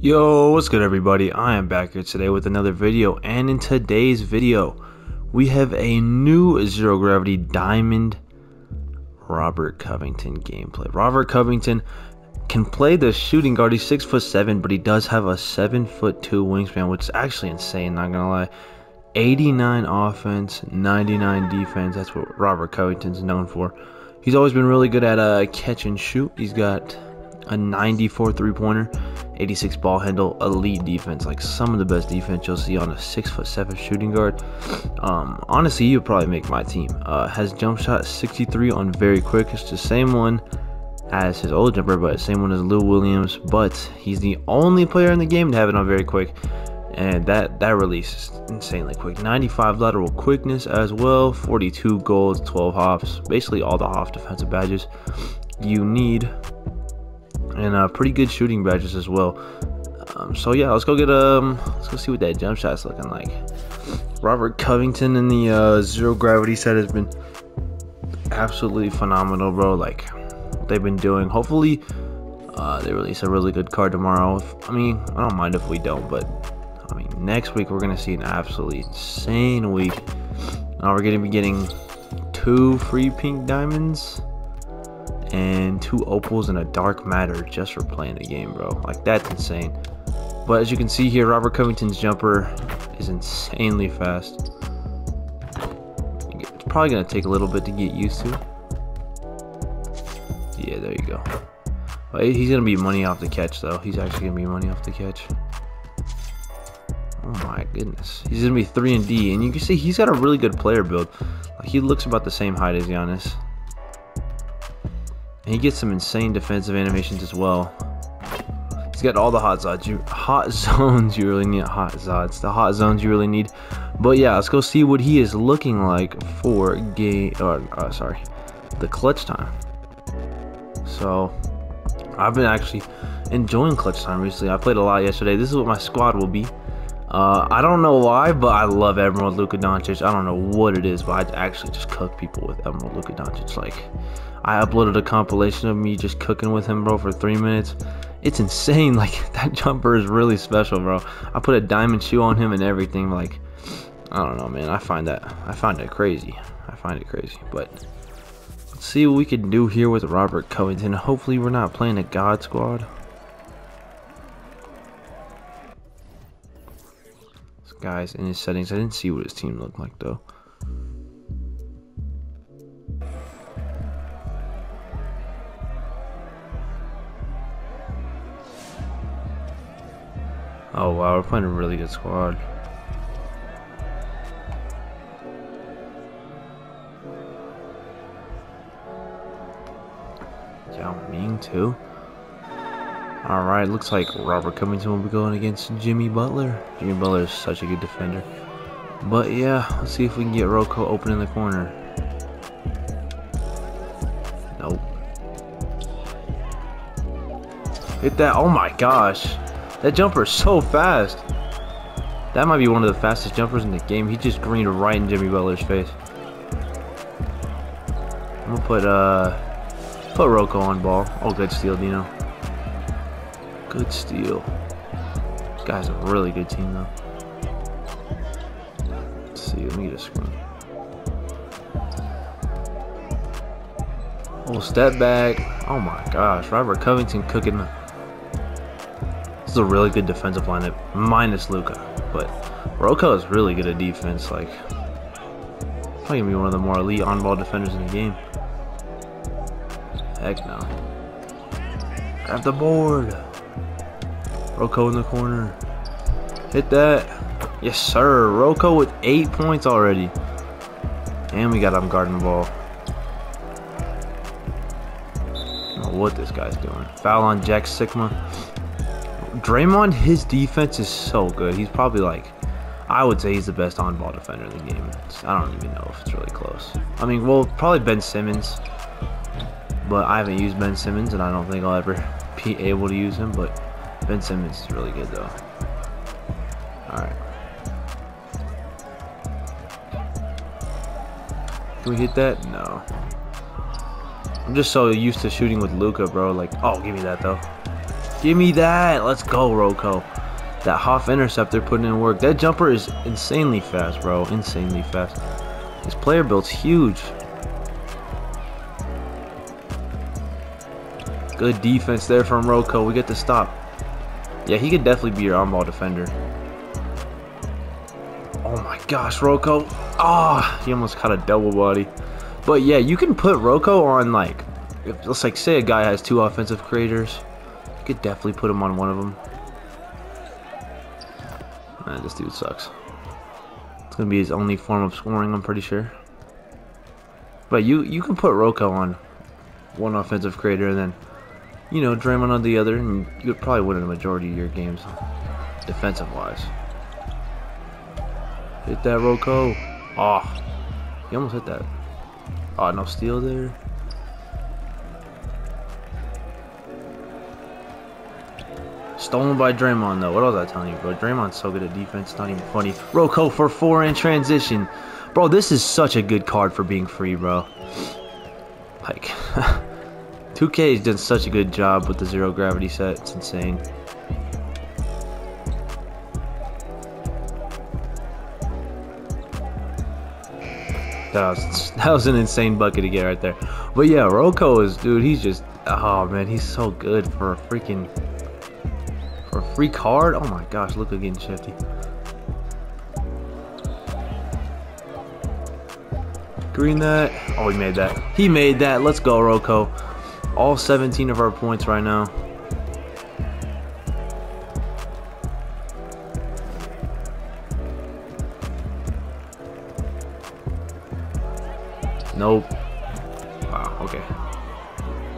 Yo, what's good everybody? I am back here today with another video and in today's video we have a new Zero Gravity Diamond Robert Covington gameplay. Robert Covington can play the shooting guard. He's 6 foot 7 but he does have a 7 foot 2 wingspan which is actually insane, not gonna lie. 89 offense, 99 defense. That's what Robert Covington's known for. He's always been really good at uh, catch and shoot. He's got a 94 three-pointer 86 ball handle elite defense like some of the best defense you'll see on a six foot seven shooting guard. Um, honestly you would probably make my team. Uh, has jump shot 63 on very quick. It's the same one as his old jumper but same one as Lou Williams but he's the only player in the game to have it on very quick. And that that release is insanely quick. 95 lateral quickness as well 42 goals 12 hops basically all the off defensive badges you need and uh, pretty good shooting badges as well. Um, so yeah, let's go get um, let's go see what that jump shot's looking like. Robert Covington in the uh, zero gravity set has been absolutely phenomenal, bro. Like they've been doing. Hopefully, uh, they release a really good card tomorrow. I mean, I don't mind if we don't, but I mean, next week we're gonna see an absolutely insane week. Now we're gonna be getting two free pink diamonds and two opals and a dark matter just for playing the game, bro. Like that's insane. But as you can see here, Robert Covington's jumper is insanely fast. It's probably gonna take a little bit to get used to. Yeah, there you go. But he's gonna be money off the catch though. He's actually gonna be money off the catch. Oh my goodness. He's gonna be 3 and D, and you can see he's got a really good player build. Like he looks about the same height as Giannis. And he gets some insane defensive animations as well. He's got all the hot zones. You hot zones you really need. Hot zones. The hot zones you really need. But yeah, let's go see what he is looking like for game. Or uh, sorry, the clutch time. So I've been actually enjoying clutch time recently. I played a lot yesterday. This is what my squad will be. Uh, I don't know why, but I love Emerald Luka Doncic. I don't know what it is, but I actually just cook people with Emerald Luka Doncic. Like, I uploaded a compilation of me just cooking with him, bro, for three minutes. It's insane. Like, that jumper is really special, bro. I put a diamond shoe on him and everything. Like, I don't know, man. I find that, I find it crazy. I find it crazy. But, let's see what we can do here with Robert Covington. Hopefully, we're not playing a God Squad. Guy's in his settings. I didn't see what his team looked like, though. Oh wow, we're playing a really good squad. Yao Ming too. Alright, looks like Robert Covington will be going against Jimmy Butler. Jimmy Butler is such a good defender. But yeah, let's see if we can get Rocco open in the corner. Nope. Hit that. Oh my gosh. That jumper is so fast. That might be one of the fastest jumpers in the game. He just greened right in Jimmy Butler's face. I'm gonna put uh put Rocco on ball. Oh good steal, Dino. Good steal. This guy's a really good team though. Let's see, let me get a screen. Step back. Oh my gosh, Robert Covington cooking this is a really good defensive lineup, minus Luka. But Rocco is really good at defense. Like, probably gonna be one of the more elite on-ball defenders in the game. Heck no. Grab the board. Rocco in the corner. Hit that. Yes, sir. Rocco with eight points already. And we got him guarding the ball. What this guy's doing. Foul on Jack Sikma. Draymond, his defense is so good. He's probably like, I would say he's the best on-ball defender in the game. It's, I don't even know if it's really close. I mean, well, probably Ben Simmons, but I haven't used Ben Simmons, and I don't think I'll ever be able to use him. But Ben Simmons is really good, though. All right. Can we hit that? No. I'm just so used to shooting with Luka, bro. Like, oh, give me that though. Give me that. Let's go, Roko. That Hoff interceptor putting in work. That jumper is insanely fast, bro. Insanely fast. His player build's huge. Good defense there from Roko. We get to stop. Yeah, he could definitely be your on-ball defender. Oh my gosh, Roko. Ah, oh, he almost caught a double body. But yeah, you can put Roko on like, let's like say a guy has two offensive creators, you could definitely put him on one of them. Man, this dude sucks. It's gonna be his only form of scoring, I'm pretty sure. But you you can put Roko on one offensive creator and then you know, Draymond on the other, and you would probably win a majority of your games, defensive-wise. Hit that Roko. Oh, ah, he almost hit that. Oh, no steal there. Stolen by Draymond, though. What was I telling you, bro? Draymond's so good at defense, it's not even funny. Roko for four in transition. Bro, this is such a good card for being free, bro. Like... 2K has done such a good job with the zero gravity set. It's insane. That was, that was an insane bucket to get right there. But yeah, Roko is, dude, he's just, oh man, he's so good for a freaking, for a free card. Oh my gosh, look getting shifty. Green that. Oh, he made that. He made that. Let's go, Roko all 17 of our points right now. Nope. Wow, okay.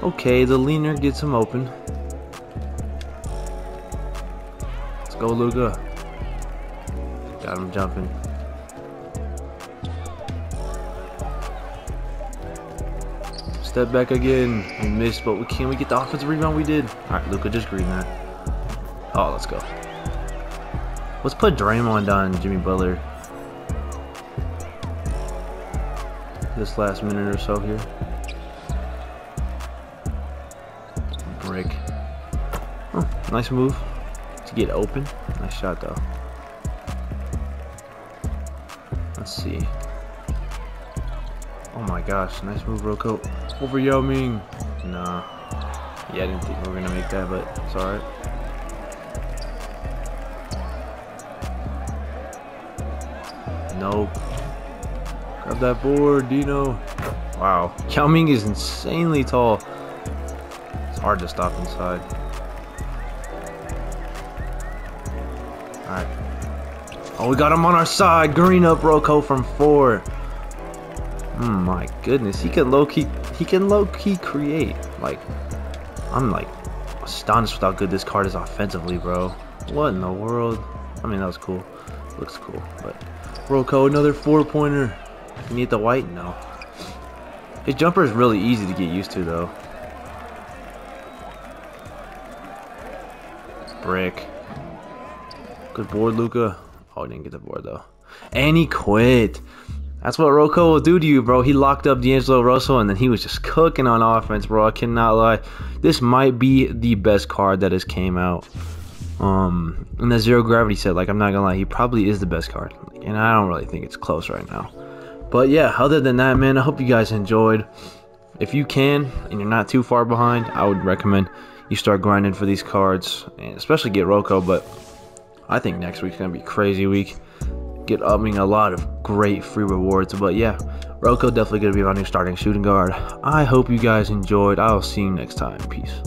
Okay, the leaner gets him open. Let's go, Luka. Got him jumping. Step back again. We missed, but we can we get the offensive rebound? We did. Alright, Luka, just green that. Oh, let's go. Let's put Draymond on Jimmy Butler. This last minute or so here. Brick. Nice move to get open. Nice shot though. Let's see. Oh my gosh, nice move, Roko. Over Yao Ming. Nah. Yeah, I didn't think we were gonna make that, but it's alright. Nope. Grab that board, Dino. Wow. Yao Ming is insanely tall. It's hard to stop inside. Alright. Oh, we got him on our side. Green up Roko from four. Oh my goodness, he can low key, he can low key create. Like, I'm like astonished with how good this card is offensively, bro. What in the world? I mean, that was cool. Looks cool, but Roko, another four pointer. You need the white? No. His jumper is really easy to get used to, though. Brick. Good board, Luka. Oh, he didn't get the board, though. And he quit. That's what Roko will do to you, bro. He locked up D'Angelo Russell, and then he was just cooking on offense, bro. I cannot lie. This might be the best card that has came out. Um, and the zero gravity set, like I'm not gonna lie, he probably is the best card, and I don't really think it's close right now. But yeah, other than that, man, I hope you guys enjoyed. If you can, and you're not too far behind, I would recommend you start grinding for these cards, and especially get Roko. But I think next week's gonna be crazy week get I mean a lot of great free rewards. But yeah, Roko definitely gonna be my new starting shooting guard. I hope you guys enjoyed. I'll see you next time. Peace.